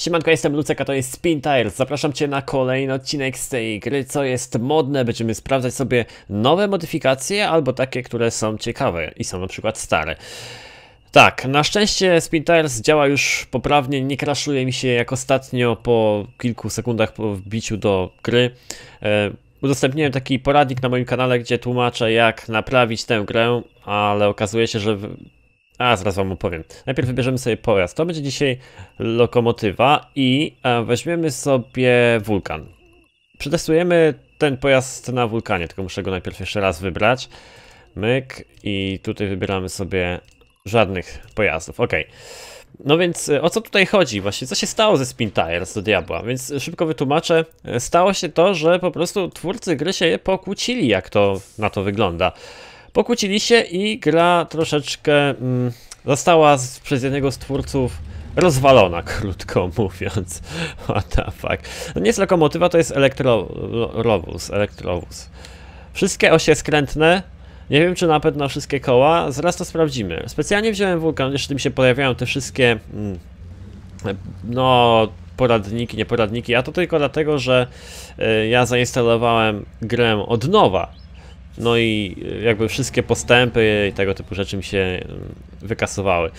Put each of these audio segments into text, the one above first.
Siemanko, jestem Lucek, a to jest Spin Tires. Zapraszam Cię na kolejny odcinek z tej gry, co jest modne. Będziemy sprawdzać sobie nowe modyfikacje, albo takie, które są ciekawe i są na przykład stare. Tak, na szczęście Spin Tires działa już poprawnie, nie kraszuje mi się jak ostatnio po kilku sekundach po wbiciu do gry. E, udostępniłem taki poradnik na moim kanale, gdzie tłumaczę jak naprawić tę grę, ale okazuje się, że a, zaraz wam opowiem. Najpierw wybierzemy sobie pojazd. To będzie dzisiaj lokomotywa i e, weźmiemy sobie wulkan. Przetestujemy ten pojazd na wulkanie, tylko muszę go najpierw jeszcze raz wybrać. Myk i tutaj wybieramy sobie żadnych pojazdów. Ok. No więc e, o co tutaj chodzi? Właśnie co się stało ze Spin Tires do diabła? Więc szybko wytłumaczę. E, stało się to, że po prostu twórcy gry się pokłócili, jak to na to wygląda. Pokłócili się i gra troszeczkę mm, została z, przez jednego z twórców rozwalona, krótko mówiąc. What the fuck. No nie jest lokomotywa, to jest elektrowóz, elektrowóz. Wszystkie osie skrętne, nie wiem czy napęd na wszystkie koła, zaraz to sprawdzimy. Specjalnie wziąłem wulkan, jeszcze mi się pojawiają te wszystkie, mm, no, poradniki, nie poradniki, a to tylko dlatego, że y, ja zainstalowałem grę od nowa. No i e, jakby wszystkie postępy i tego typu rzeczy mi się mm, wykasowały.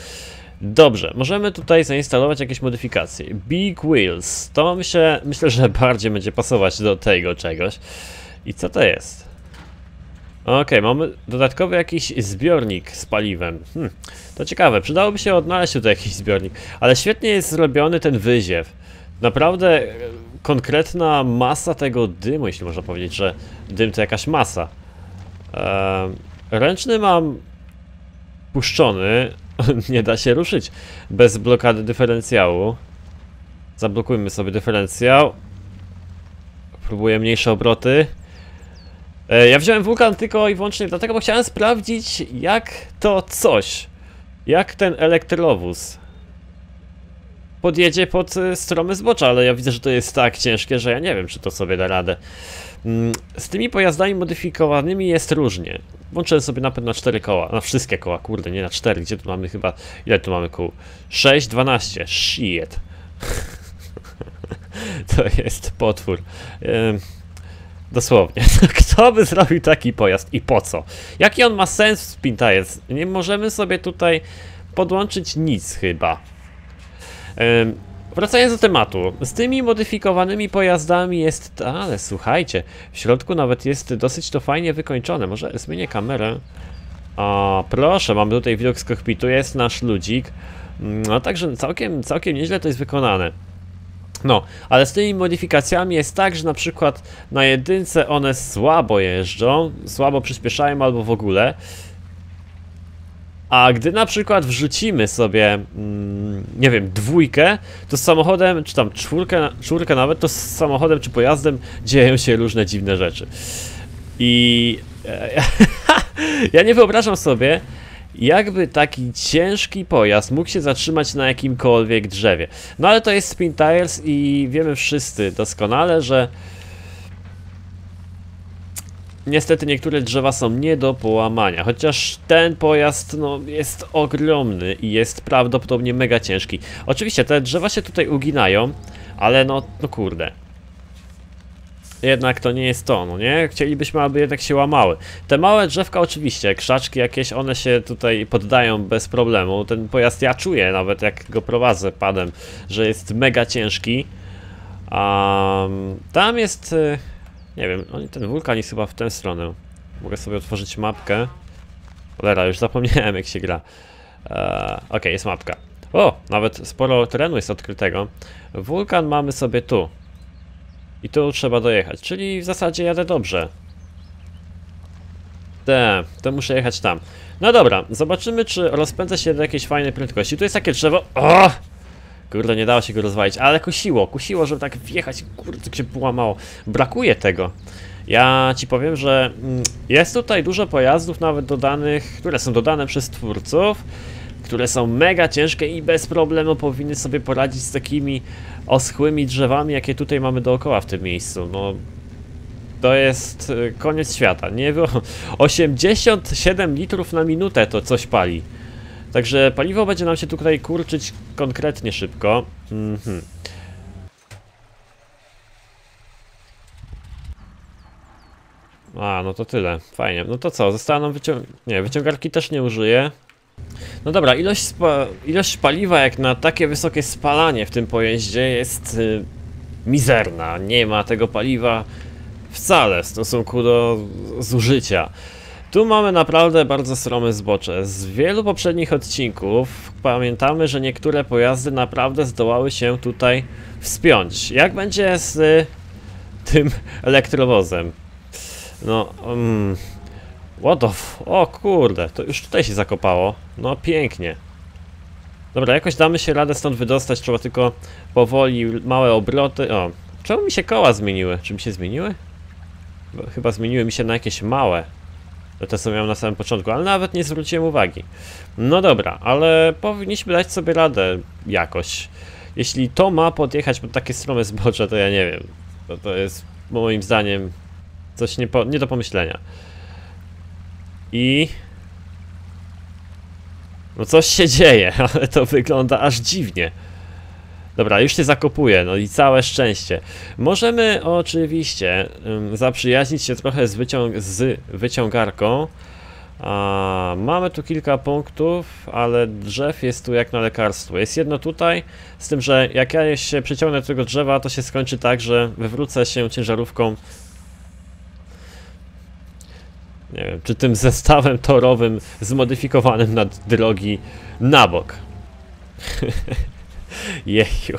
Dobrze, możemy tutaj zainstalować jakieś modyfikacje. Big Wheels, to myślę, myślę, że bardziej będzie pasować do tego czegoś. I co to jest? Ok, mamy dodatkowy jakiś zbiornik z paliwem. Hmm, to ciekawe, przydałoby się odnaleźć tutaj jakiś zbiornik. Ale świetnie jest zrobiony ten wyziew. Naprawdę e, konkretna masa tego dymu, jeśli można powiedzieć, że dym to jakaś masa. Ręczny mam puszczony, nie da się ruszyć bez blokady dyferencjału. Zablokujmy sobie dyferencjał. Próbuję mniejsze obroty. E, ja wziąłem wulkan tylko i wyłącznie dlatego, bo chciałem sprawdzić jak to coś, jak ten elektrowóz podjedzie pod e, stromy zbocza, ale ja widzę, że to jest tak ciężkie, że ja nie wiem, czy to sobie da radę. Z tymi pojazdami modyfikowanymi jest różnie. Włączyłem sobie napęd na 4 koła, na wszystkie koła, kurde, nie na 4, gdzie tu mamy chyba, ile tu mamy kół? 6, 12, shit. to jest potwór. dosłownie. Kto by zrobił taki pojazd i po co? Jaki on ma sens w Spintails? Nie możemy sobie tutaj podłączyć nic chyba. Wracając do tematu, z tymi modyfikowanymi pojazdami jest... Ale słuchajcie, w środku nawet jest dosyć to fajnie wykończone. Może zmienię kamerę. O, proszę, mamy tutaj widok z kokpitu, jest nasz ludzik. No także całkiem, całkiem nieźle to jest wykonane. No, ale z tymi modyfikacjami jest tak, że na przykład na jedynce one słabo jeżdżą, słabo przyspieszają albo w ogóle. A gdy na przykład wrzucimy sobie, mm, nie wiem, dwójkę, to z samochodem, czy tam czwórkę, czwórkę nawet, to z samochodem czy pojazdem dzieją się różne dziwne rzeczy. I e, ja nie wyobrażam sobie, jakby taki ciężki pojazd mógł się zatrzymać na jakimkolwiek drzewie. No ale to jest Spin Tires i wiemy wszyscy doskonale, że Niestety niektóre drzewa są nie do połamania, chociaż ten pojazd no, jest ogromny i jest prawdopodobnie mega ciężki. Oczywiście te drzewa się tutaj uginają, ale no, no kurde. Jednak to nie jest to, no nie? Chcielibyśmy, aby jednak się łamały. Te małe drzewka oczywiście, krzaczki jakieś, one się tutaj poddają bez problemu. Ten pojazd ja czuję nawet jak go prowadzę padem, że jest mega ciężki. Um, tam jest... Y, nie wiem, ten wulkan jest chyba w tę stronę. Mogę sobie otworzyć mapkę. Cholera, już zapomniałem jak się gra. Eee, ok, jest mapka. O, nawet sporo terenu jest odkrytego. Wulkan mamy sobie tu. I tu trzeba dojechać, czyli w zasadzie jadę dobrze. Te, to muszę jechać tam. No dobra, zobaczymy czy rozpędza się do jakiejś fajnej prędkości. Tu jest takie drzewo. O! Kurde, nie dało się go rozwalić, ale kusiło, kusiło, żeby tak wjechać, kurde, się połamało. Brakuje tego. Ja ci powiem, że mm, jest tutaj dużo pojazdów nawet dodanych, które są dodane przez twórców, które są mega ciężkie i bez problemu powinny sobie poradzić z takimi oschłymi drzewami, jakie tutaj mamy dookoła w tym miejscu. No, to jest y, koniec świata. Nie wiem, 87 litrów na minutę to coś pali. Także paliwo będzie nam się tutaj kurczyć konkretnie szybko. Mm. A, no to tyle. Fajnie. No to co? Została nam wyciąg... Nie, wyciągarki też nie użyję. No dobra, ilość, spa... ilość paliwa jak na takie wysokie spalanie w tym pojeździe jest yy, mizerna. Nie ma tego paliwa wcale w stosunku do zużycia. Tu mamy naprawdę bardzo strome zbocze. Z wielu poprzednich odcinków pamiętamy, że niektóre pojazdy naprawdę zdołały się tutaj wspiąć. Jak będzie z y, tym elektrowozem? No, um, what the f... O kurde, to już tutaj się zakopało. No pięknie. Dobra, jakoś damy się radę stąd wydostać, trzeba tylko powoli, małe obroty. O, czemu mi się koła zmieniły? Czy mi się zmieniły? Chyba zmieniły mi się na jakieś małe. Te, co miałem na samym początku, ale nawet nie zwróciłem uwagi. No dobra, ale powinniśmy dać sobie radę jakoś. Jeśli to ma podjechać pod takie strome zbocze, to ja nie wiem. To, to jest moim zdaniem coś nie, po, nie do pomyślenia. I... No coś się dzieje, ale to wygląda aż dziwnie. Dobra, już się zakopuje, no i całe szczęście. Możemy oczywiście ym, zaprzyjaźnić się trochę z, wyciąg z wyciągarką. A, mamy tu kilka punktów, ale drzew jest tu jak na lekarstwo. Jest jedno tutaj, z tym, że jak ja się przyciągnę do tego drzewa, to się skończy tak, że wywrócę się ciężarówką nie wiem, czy tym zestawem torowym zmodyfikowanym na drogi na bok. Jeju.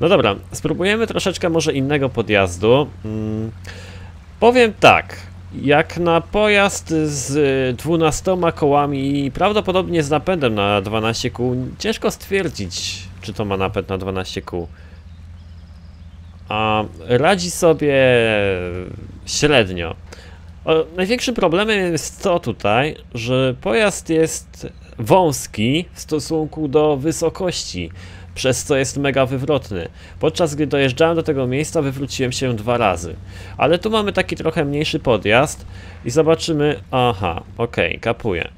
No dobra, spróbujemy troszeczkę może innego podjazdu. Mm, powiem tak, jak na pojazd z 12 kołami i prawdopodobnie z napędem na 12 kół, ciężko stwierdzić, czy to ma napęd na 12 kół. A radzi sobie średnio. O, największym problemem jest to tutaj, że pojazd jest wąski w stosunku do wysokości, przez co jest mega wywrotny. Podczas gdy dojeżdżałem do tego miejsca, wywróciłem się dwa razy. Ale tu mamy taki trochę mniejszy podjazd i zobaczymy... Aha, okej, okay, kapuję.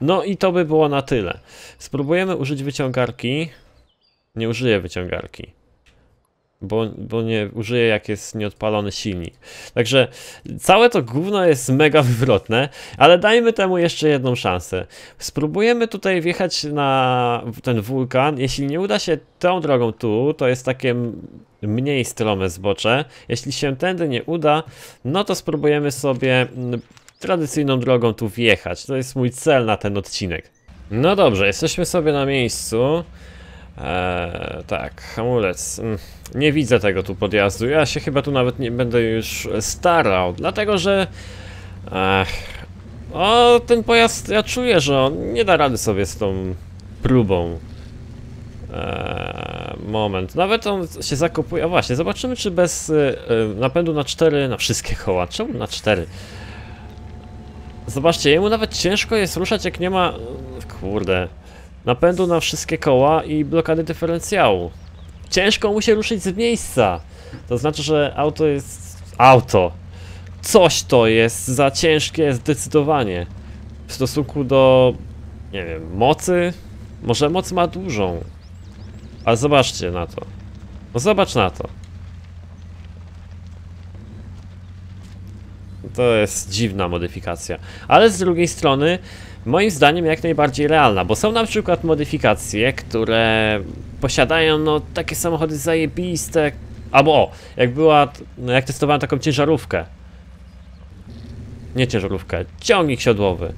No i to by było na tyle. Spróbujemy użyć wyciągarki. Nie użyję wyciągarki bo, bo nie użyję jak jest nieodpalony silnik. Także całe to gówno jest mega wywrotne, ale dajmy temu jeszcze jedną szansę. Spróbujemy tutaj wjechać na ten wulkan. Jeśli nie uda się tą drogą tu, to jest takie mniej strome zbocze. Jeśli się tędy nie uda, no to spróbujemy sobie tradycyjną drogą tu wjechać. To jest mój cel na ten odcinek. No dobrze, jesteśmy sobie na miejscu. Eee, tak, hamulec. Mm, nie widzę tego tu podjazdu. Ja się chyba tu nawet nie będę już starał, dlatego że... Ech, o, ten pojazd, ja czuję, że on nie da rady sobie z tą próbą. Eee, moment, nawet on się zakopuje. A właśnie, zobaczymy, czy bez y, napędu na 4, na wszystkie koła. Czemu na 4? Zobaczcie, jemu nawet ciężko jest ruszać, jak nie ma. Kurde napędu na wszystkie koła i blokady dyferencjału. Ciężko mu się ruszyć z miejsca. To znaczy, że auto jest... Auto! Coś to jest za ciężkie zdecydowanie. W stosunku do... Nie wiem, mocy? Może moc ma dużą. Ale zobaczcie na to. No zobacz na to. To jest dziwna modyfikacja. Ale z drugiej strony moim zdaniem jak najbardziej realna, bo są na przykład modyfikacje, które posiadają no takie samochody zajebiste, albo o, jak była, no jak testowałem taką ciężarówkę, nie ciężarówkę, ciągnik siodłowy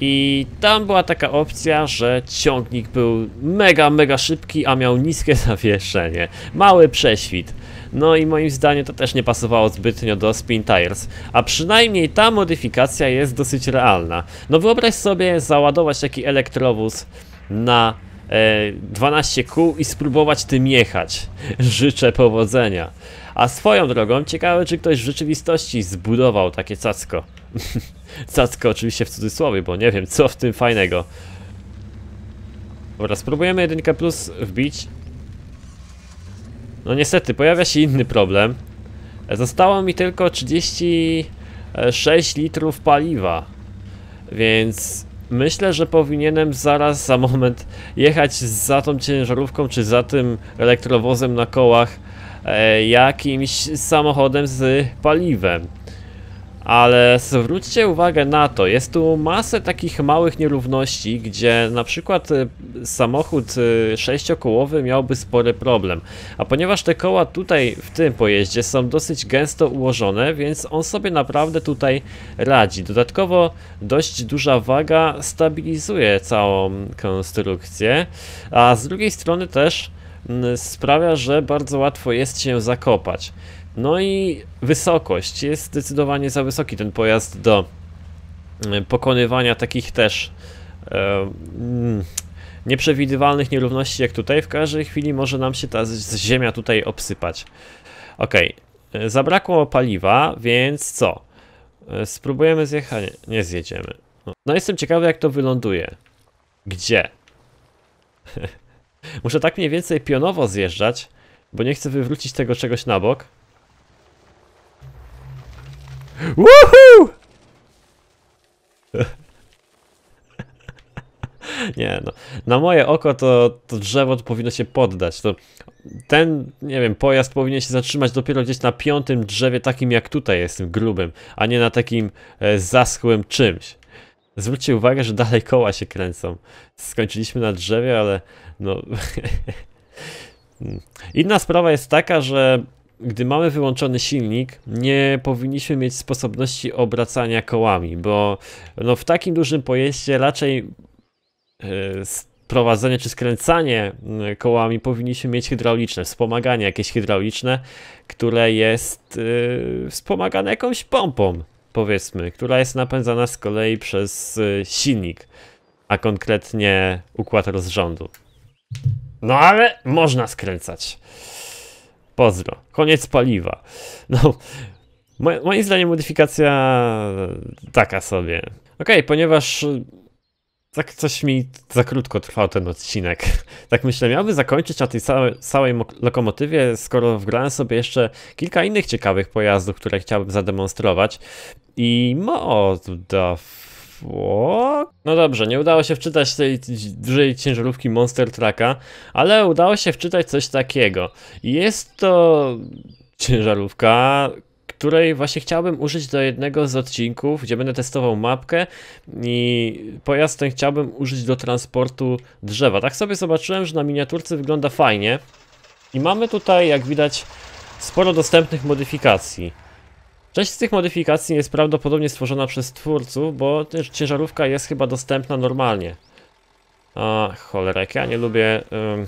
i tam była taka opcja, że ciągnik był mega, mega szybki, a miał niskie zawieszenie, mały prześwit. No i moim zdaniem to też nie pasowało zbytnio do Spin Tires, a przynajmniej ta modyfikacja jest dosyć realna. No wyobraź sobie załadować taki elektrowóz na e, 12 kół i spróbować tym jechać. Życzę powodzenia. A swoją drogą, ciekawe czy ktoś w rzeczywistości zbudował takie cacko. cacko oczywiście w cudzysłowie, bo nie wiem co w tym fajnego. Dobra, spróbujemy jedynkę plus wbić. No niestety, pojawia się inny problem. Zostało mi tylko 36 litrów paliwa. Więc myślę, że powinienem zaraz za moment jechać za tą ciężarówką, czy za tym elektrowozem na kołach jakimś samochodem z paliwem. Ale zwróćcie uwagę na to, jest tu masę takich małych nierówności, gdzie na przykład e, samochód e, sześciokołowy miałby spory problem. A ponieważ te koła tutaj w tym pojeździe są dosyć gęsto ułożone, więc on sobie naprawdę tutaj radzi. Dodatkowo dość duża waga stabilizuje całą konstrukcję, a z drugiej strony też sprawia, że bardzo łatwo jest się zakopać. No i wysokość. Jest zdecydowanie za wysoki ten pojazd do e, pokonywania takich też e, nieprzewidywalnych nierówności jak tutaj. W każdej chwili może nam się ta ziemia tutaj obsypać. Ok, zabrakło paliwa, więc co? E, Spróbujemy zjechać. Nie, nie zjedziemy. No, No jestem ciekawy jak to wyląduje. Gdzie? Muszę tak mniej więcej pionowo zjeżdżać, bo nie chcę wywrócić tego czegoś na bok. Woohoo! Nie no, na moje oko to, to drzewo powinno się poddać. To ten, nie wiem, pojazd powinien się zatrzymać dopiero gdzieś na piątym drzewie, takim jak tutaj jest, grubym, a nie na takim e, zaschłym czymś. Zwróćcie uwagę, że dalej koła się kręcą. Skończyliśmy na drzewie, ale no. Inna sprawa jest taka, że gdy mamy wyłączony silnik, nie powinniśmy mieć sposobności obracania kołami, bo no, w takim dużym pojeździe raczej e, sprowadzenie czy skręcanie mm, kołami powinniśmy mieć hydrauliczne, wspomaganie jakieś hydrauliczne, które jest e, wspomagane jakąś pompą, powiedzmy, która jest napędzana z kolei przez e, silnik, a konkretnie układ rozrządu. No ale można skręcać. Pozdro. Koniec paliwa. No, mo- moim zdaniem modyfikacja taka sobie. Okej, ponieważ y, tak coś mi za krótko trwał ten odcinek. Tak myślę, miałby zakończyć na tej całej, całej mo- lokomotywie, skoro wgrałem sobie jeszcze kilka innych ciekawych pojazdów, które chciałbym zademonstrować. I mo the fuck? No dobrze, nie udało się wczytać tej dużej ciężarówki Monster Trucka, ale udało się wczytać coś takiego. Jest to ciężarówka, której właśnie chciałbym użyć do jednego z odcinków, gdzie będę testował mapkę i pojazd ten chciałbym użyć do transportu drzewa. Tak sobie zobaczyłem, że na miniaturce wygląda fajnie i mamy tutaj, jak widać, sporo dostępnych modyfikacji. Część z tych modyfikacji jest prawdopodobnie stworzona przez twórców, bo ciężarówka jest chyba dostępna normalnie. A, cholera, ja nie lubię... Um,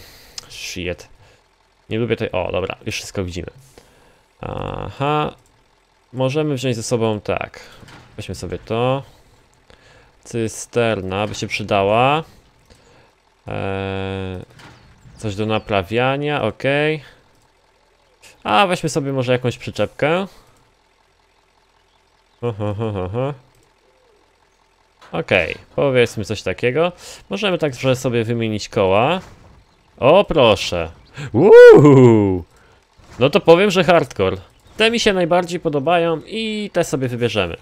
shit. Nie lubię tej... O, dobra, już wszystko widzimy. Aha. Możemy wziąć ze sobą tak. Weźmy sobie to. Cysterna by się przydała. Eee, coś do naprawiania, ok. A weźmy sobie może jakąś przyczepkę. Okej, powiedzmy coś takiego. Możemy także sobie wymienić koła. O proszę. Uuu! No to powiem, że hardcore. Te mi się najbardziej podobają i te sobie wybierzemy.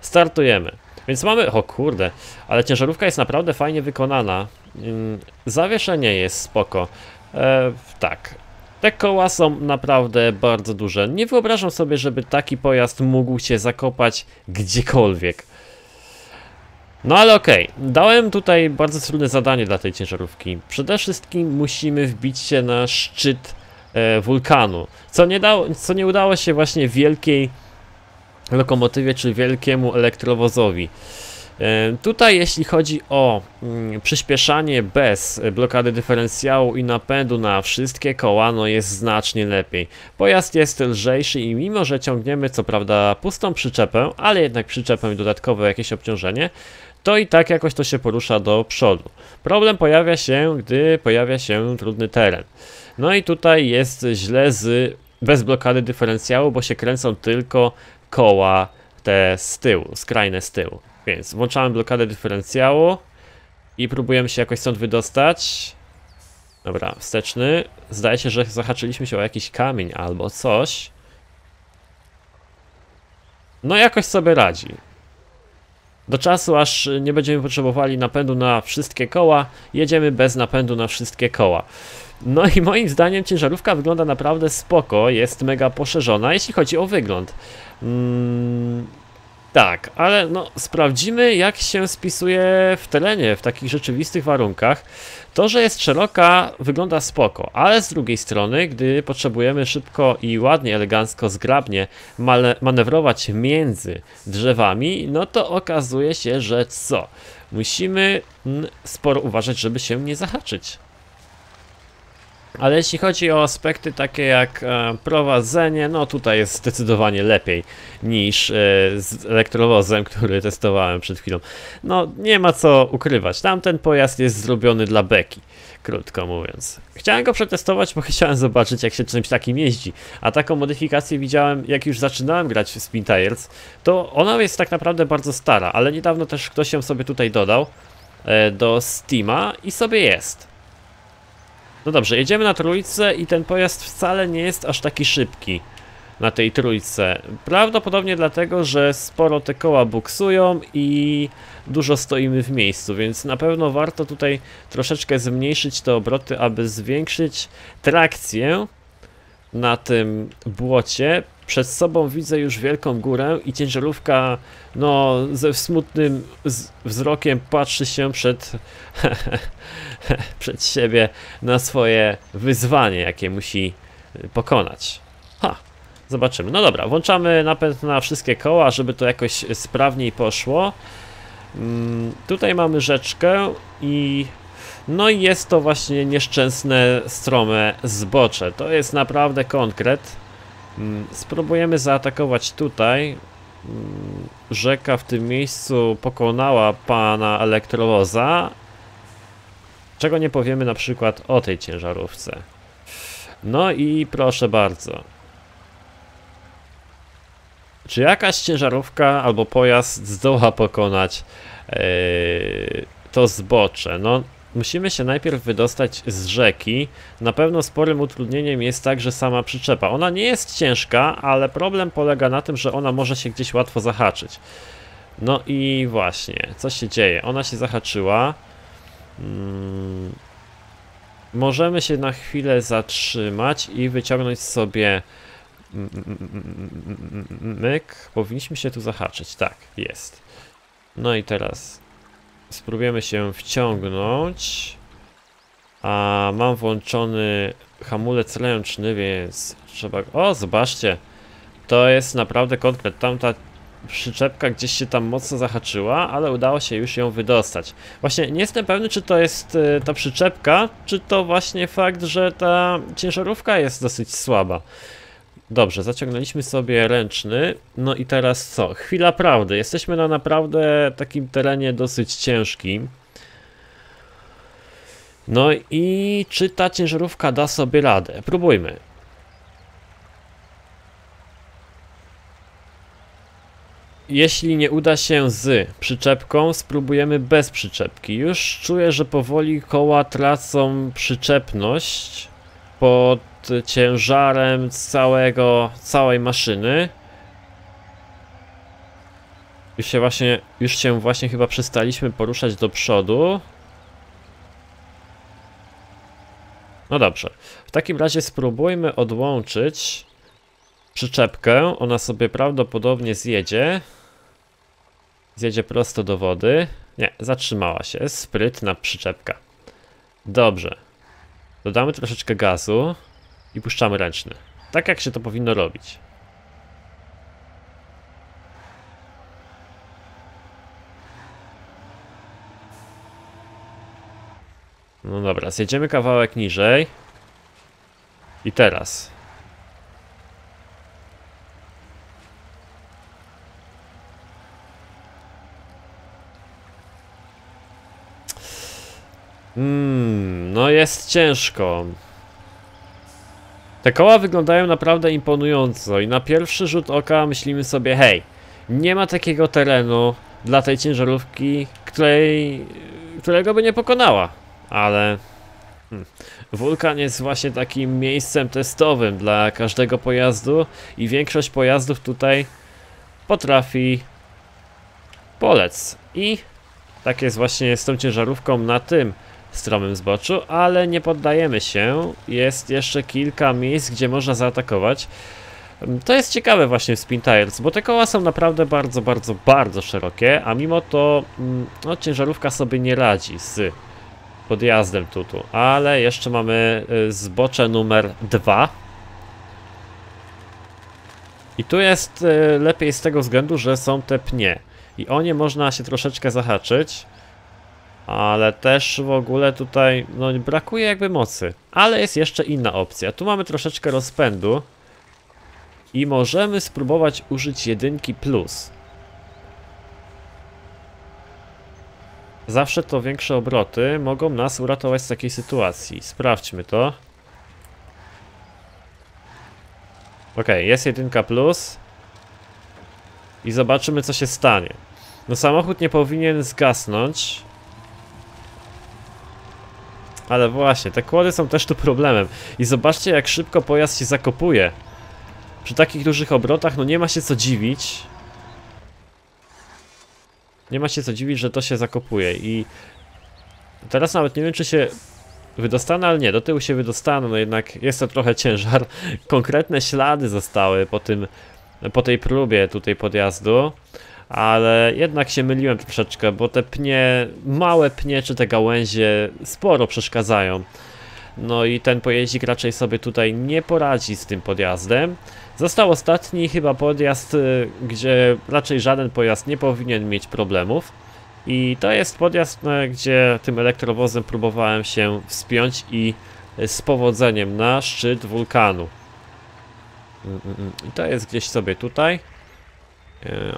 Startujemy. Więc mamy... O kurde, ale ciężarówka jest naprawdę fajnie wykonana. Ym, Zawieszenie jest spoko. E, tak. Te koła są naprawdę bardzo duże. Nie wyobrażam sobie, żeby taki pojazd mógł się zakopać gdziekolwiek. No ale okej, dałem tutaj bardzo trudne zadanie dla tej ciężarówki. Przede wszystkim musimy wbić się na szczyt wulkanu, co nie, dało, co nie udało się właśnie wielkiej lokomotywie czy wielkiemu elektrowozowi. E, Tutaj jeśli chodzi o mm, przyspieszanie bez blokady dyferencjału i napędu na wszystkie koła, no jest znacznie lepiej. Pojazd jest lżejszy i mimo, że ciągniemy co prawda pustą przyczepę, ale jednak przyczepę i dodatkowe jakieś obciążenie, to i tak jakoś to się porusza do przodu. Problem pojawia się, gdy pojawia się trudny teren. No i tutaj jest źle z bez blokady dyferencjału, bo się kręcą tylko koła te z tyłu, skrajne z tyłu. Więc włączamy blokadę dyferencjału i próbujemy się jakoś stąd wydostać. Dobra, wsteczny. Zdaje się, że zahaczyliśmy się o jakiś kamień albo coś. No jakoś sobie radzi. Do czasu, aż nie będziemy potrzebowali napędu na wszystkie koła, jedziemy bez napędu na wszystkie koła. No i moim zdaniem ciężarówka wygląda naprawdę spoko, jest mega poszerzona, jeśli chodzi o wygląd. Mm, tak, ale no sprawdzimy jak się spisuje w terenie, w takich rzeczywistych warunkach. To, że jest szeroka wygląda spoko, ale z drugiej strony, gdy potrzebujemy szybko i ładnie, elegancko, zgrabnie manewrować między drzewami, no to okazuje się, że co? Musimy sporo uważać, żeby się nie zahaczyć. Ale jeśli chodzi o aspekty takie jak e, prowadzenie, no tutaj jest zdecydowanie lepiej niż e, z elektrowozem, który testowałem przed chwilą. No nie ma co ukrywać, tamten pojazd jest zrobiony dla beki, krótko mówiąc. Chciałem go przetestować, bo chciałem zobaczyć jak się czymś takim jeździ, a taką modyfikację widziałem jak już zaczynałem grać w Spin Tires, to ona jest tak naprawdę bardzo stara, ale niedawno też ktoś ją sobie tutaj dodał e, do Steama i sobie jest. No dobrze, jedziemy na trójce i ten pojazd wcale nie jest aż taki szybki na tej trójce. Prawdopodobnie dlatego, że sporo te koła buksują i dużo stoimy w miejscu, więc na pewno warto tutaj troszeczkę zmniejszyć te obroty, aby zwiększyć trakcję na tym błocie. Przed sobą widzę już wielką górę i ciężarówka no ze smutnym wzrokiem patrzy się przed, przed siebie na swoje wyzwanie, jakie musi pokonać. Ha, zobaczymy. No dobra, włączamy napęd na wszystkie koła, żeby to jakoś sprawniej poszło. Mm, tutaj mamy rzeczkę i no i jest to właśnie nieszczęsne, strome zbocze. To jest naprawdę konkret. Mm, spróbujemy zaatakować tutaj. Mm, rzeka w tym miejscu pokonała pana elektrowoza. Czego nie powiemy na przykład o tej ciężarówce. No i proszę bardzo. Czy jakaś ciężarówka albo pojazd zdoła pokonać yy, to zbocze? No Musimy się najpierw wydostać z rzeki. Na pewno sporym utrudnieniem jest także sama przyczepa. Ona nie jest ciężka, ale problem polega na tym, że ona może się gdzieś łatwo zahaczyć. No i właśnie, co się dzieje? Ona się zahaczyła. Hmm. Możemy się na chwilę zatrzymać i wyciągnąć sobie myk. Powinniśmy się tu zahaczyć. Tak, jest. No i teraz Spróbujemy się wciągnąć. A mam włączony hamulec ręczny, więc trzeba... O, zobaczcie. To jest naprawdę konkret. Tamta przyczepka gdzieś się tam mocno zahaczyła, ale udało się już ją wydostać. Właśnie nie jestem pewny, czy to jest y, ta przyczepka, czy to właśnie fakt, że ta ciężarówka jest dosyć słaba. Dobrze, zaciągnęliśmy sobie ręczny. No i teraz co? Chwila prawdy. Jesteśmy na naprawdę takim terenie dosyć ciężkim. No i czy ta ciężarówka da sobie radę? Próbujmy. Jeśli nie uda się z przyczepką, spróbujemy bez przyczepki. Już czuję, że powoli koła tracą przyczepność pod ciężarem całego, całej maszyny. Już się właśnie, już się właśnie chyba przestaliśmy poruszać do przodu. No dobrze. W takim razie spróbujmy odłączyć przyczepkę. Ona sobie prawdopodobnie zjedzie. Zjedzie prosto do wody. Nie, zatrzymała się. Sprytna przyczepka. Dobrze. Dodamy troszeczkę gazu i puszczamy ręczny. Tak jak się to powinno robić. No dobra, zjedziemy kawałek niżej. I teraz. Hmm, no jest ciężko. Te koła wyglądają naprawdę imponująco i na pierwszy rzut oka myślimy sobie, hej, nie ma takiego terenu dla tej ciężarówki, której, którego by nie pokonała, ale hmm, Wulkan jest właśnie takim miejscem testowym dla każdego pojazdu i większość pojazdów tutaj potrafi polec. I tak jest właśnie z tą ciężarówką na tym stromym zboczu, ale nie poddajemy się. Jest jeszcze kilka miejsc, gdzie można zaatakować. To jest ciekawe właśnie w Spin Tires, bo te koła są naprawdę bardzo, bardzo, bardzo szerokie, a mimo to mm, no, ciężarówka sobie nie radzi z podjazdem tutu. Ale jeszcze mamy y, zbocze numer 2. I tu jest y, lepiej z tego względu, że są te pnie. I o nie można się troszeczkę zahaczyć. Ale też w ogóle tutaj no, brakuje jakby mocy. Ale jest jeszcze inna opcja. Tu mamy troszeczkę rozpędu. I możemy spróbować użyć jedynki plus. Zawsze to większe obroty mogą nas uratować z takiej sytuacji. Sprawdźmy to. Ok, jest jedynka plus. I zobaczymy co się stanie. No samochód nie powinien zgasnąć. Ale właśnie, te kłody są też tu problemem. I zobaczcie jak szybko pojazd się zakopuje. Przy takich dużych obrotach, no nie ma się co dziwić. Nie ma się co dziwić, że to się zakopuje i... Teraz nawet nie wiem, czy się wydostanę, ale nie, do tyłu się wydostanę, no jednak jest to trochę ciężar. Konkretne ślady zostały po tym, po tej próbie tutaj podjazdu, ale jednak się myliłem troszeczkę, bo te pnie, małe pnie czy te gałęzie sporo przeszkadzają. No i ten pojeździk raczej sobie tutaj nie poradzi z tym podjazdem. Został ostatni chyba podjazd, y, gdzie raczej żaden pojazd nie powinien mieć problemów. I to jest podjazd, gdzie tym elektrowozem próbowałem się wspiąć i y, z powodzeniem na szczyt wulkanu. Mm, mm, mm. I to jest gdzieś sobie tutaj.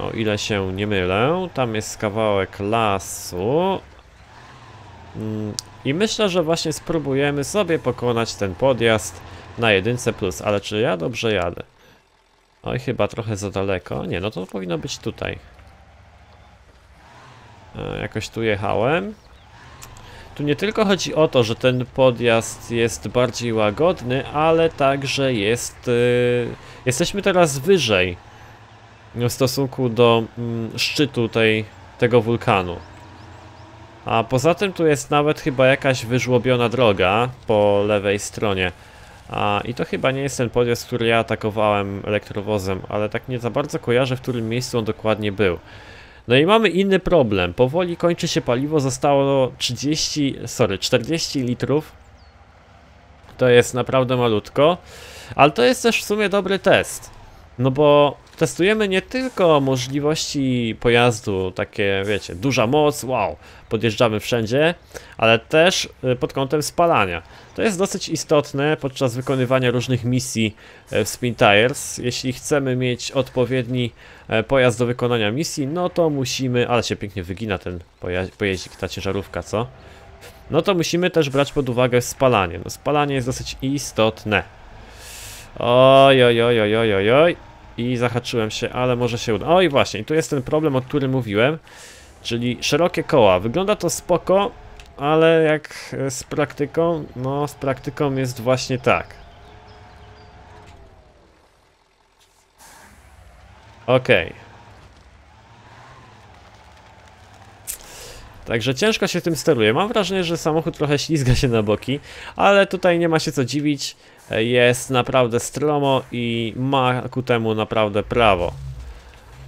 O ile się nie mylę, tam jest kawałek lasu. I myślę, że właśnie spróbujemy sobie pokonać ten podjazd na jedynce plus, ale czy ja dobrze jadę? Oj, chyba trochę za daleko. Nie, no to powinno być tutaj. E, jakoś tu jechałem. Tu nie tylko chodzi o to, że ten podjazd jest bardziej łagodny, ale także jest... Y, jesteśmy teraz wyżej w stosunku do mm, szczytu tej, tego wulkanu. A poza tym tu jest nawet chyba jakaś wyżłobiona droga po lewej stronie. A, I to chyba nie jest ten podjazd, który ja atakowałem elektrowozem, ale tak nie za bardzo kojarzę, w którym miejscu on dokładnie był. No i mamy inny problem. Powoli kończy się paliwo, zostało 30, sorry, 40 litrów. To jest naprawdę malutko, ale to jest też w sumie dobry test. No bo testujemy nie tylko możliwości pojazdu, takie wiecie, duża moc, wow, podjeżdżamy wszędzie, ale też y, pod kątem spalania. To jest dosyć istotne podczas wykonywania różnych misji e, w Spin Tires. Jeśli chcemy mieć odpowiedni e, pojazd do wykonania misji, no to musimy, ale się pięknie wygina ten pojeździk, ta ciężarówka, co? No to musimy też brać pod uwagę spalanie. No spalanie jest dosyć istotne. Oj, oj, oj, oj, oj, oj, oj. I zahaczyłem się, ale może się uda. Oj, właśnie, tu jest ten problem, o którym mówiłem. Czyli szerokie koła. Wygląda to spoko, ale jak z praktyką, no z praktyką jest właśnie tak. Okej. Okay. Także ciężko się tym steruje. Mam wrażenie, że samochód trochę ślizga się na boki, ale tutaj nie ma się co dziwić. Jest naprawdę stromo i ma ku temu naprawdę prawo.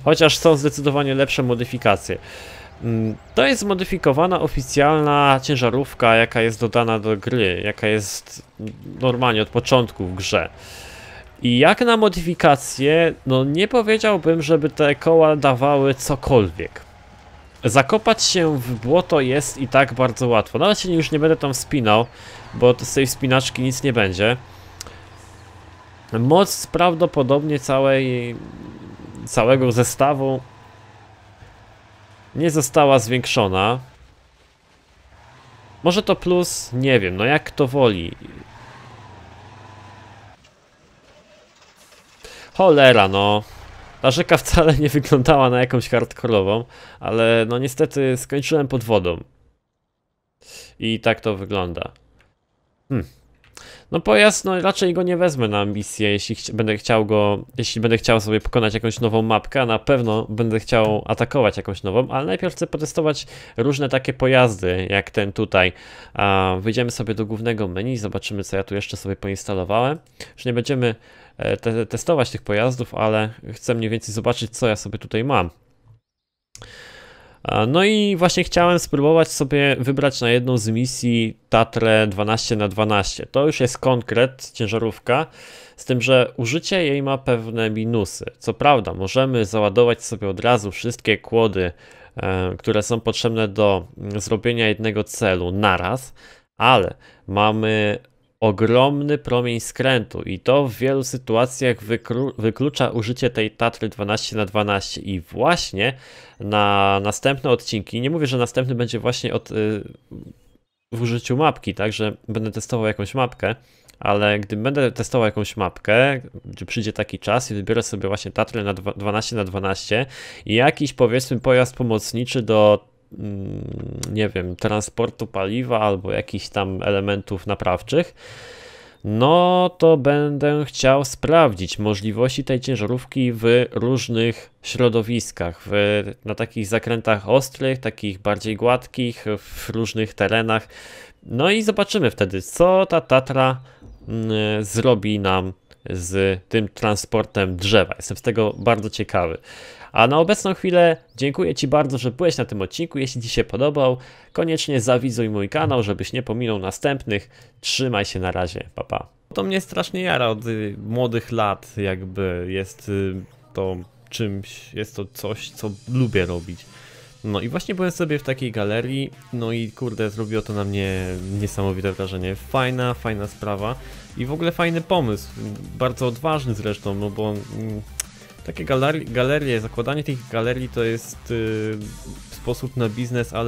Chociaż są zdecydowanie lepsze modyfikacje. Mm, to jest zmodyfikowana oficjalna ciężarówka, jaka jest dodana do gry, jaka jest normalnie od początku w grze. I jak na modyfikację, no nie powiedziałbym, żeby te koła dawały cokolwiek. Zakopać się w błoto jest i tak bardzo łatwo. Nawet się już nie będę tam spinał, bo z tej spinaczki nic nie będzie. Moc prawdopodobnie całej, całego zestawu nie została zwiększona. Może to plus? Nie wiem, no jak kto woli. Cholera, no. Ta rzeka wcale nie wyglądała na jakąś hardkorową, ale no niestety skończyłem pod wodą. I tak to wygląda. Hmm. No pojazd, no raczej go nie wezmę na misję, jeśli ch będę chciał go, jeśli będę chciał sobie pokonać jakąś nową mapkę, na pewno będę chciał atakować jakąś nową, ale najpierw chcę potestować różne takie pojazdy, jak ten tutaj. A, wyjdziemy sobie do głównego menu, zobaczymy co ja tu jeszcze sobie poinstalowałem. Już nie będziemy e, te testować tych pojazdów, ale chcę mniej więcej zobaczyć co ja sobie tutaj mam. No i właśnie chciałem spróbować sobie wybrać na jedną z misji Tatrę 12 na 12 To już jest konkret, ciężarówka, z tym, że użycie jej ma pewne minusy. Co prawda, możemy załadować sobie od razu wszystkie kłody, e, które są potrzebne do zrobienia jednego celu naraz, ale mamy ogromny promień skrętu i to w wielu sytuacjach wyklucza użycie tej Tatry 12 na 12 i właśnie na następne odcinki, nie mówię, że następny będzie właśnie od, y, w użyciu mapki, tak, że będę testował jakąś mapkę, ale gdy będę testował jakąś mapkę, gdzie przyjdzie taki czas i wybiorę sobie właśnie Tatrę na 12 na 12 i jakiś powiedzmy pojazd pomocniczy do nie wiem, transportu paliwa albo jakichś tam elementów naprawczych, no to będę chciał sprawdzić możliwości tej ciężarówki w różnych środowiskach, w, na takich zakrętach ostrych, takich bardziej gładkich, w różnych terenach. No i zobaczymy wtedy, co ta Tatra mm, zrobi nam z tym transportem drzewa. Jestem z tego bardzo ciekawy. A na obecną chwilę dziękuję Ci bardzo, że byłeś na tym odcinku. Jeśli Ci się podobał, koniecznie zawizuj mój kanał, żebyś nie pominął następnych. Trzymaj się na razie, papa. Pa. To mnie strasznie jara od y, młodych lat, jakby jest y, to czymś, jest to coś, co lubię robić. No i właśnie byłem sobie w takiej galerii, no i kurde, zrobiło to na mnie niesamowite wrażenie. Fajna, fajna sprawa i w ogóle fajny pomysł, bardzo odważny zresztą, no bo mm, takie galerie, zakładanie tych galerii to jest y, sposób na biznes, ale